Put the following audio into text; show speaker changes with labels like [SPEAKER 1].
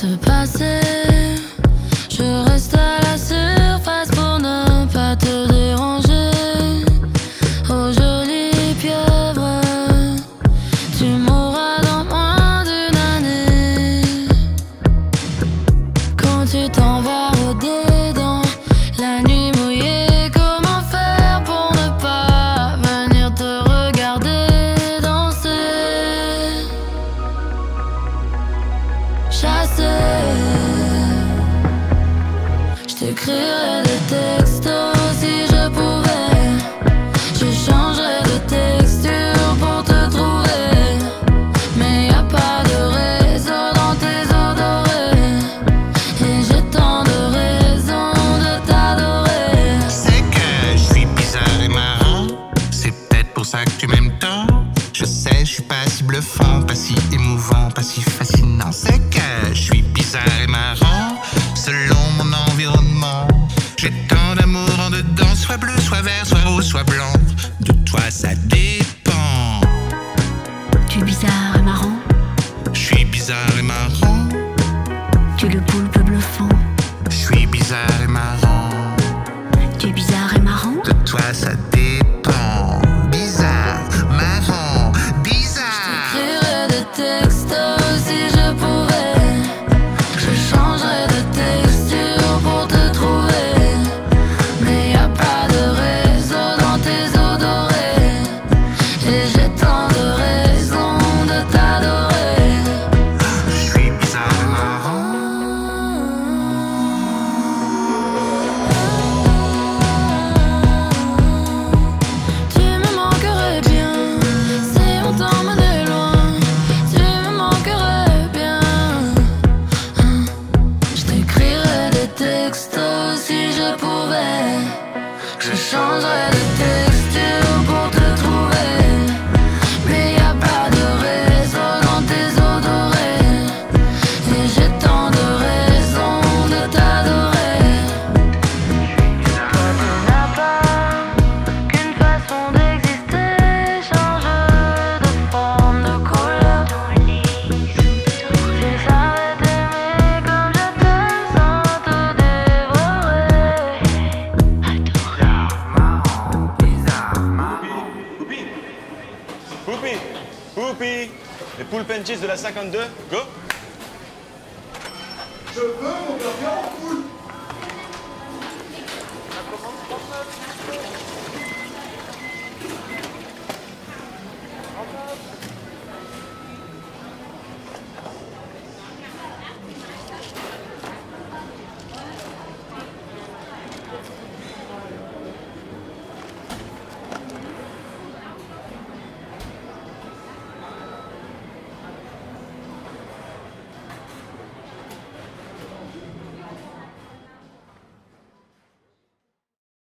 [SPEAKER 1] the buses j'écrirai l'été. soit vert, soit rouge, soit blanc. De toi, ça dépend.
[SPEAKER 2] Tu es bizarre et marrant.
[SPEAKER 1] Je suis bizarre et marrant.
[SPEAKER 2] Tu es le poulpe bluffant.
[SPEAKER 1] Je suis bizarre et marrant.
[SPEAKER 2] Tu es bizarre et marrant.
[SPEAKER 1] De toi, ça dépend.
[SPEAKER 3] another day
[SPEAKER 4] Whoopi. Whoopi. Les poulpenches de la 52, go.
[SPEAKER 5] Je veux mon burger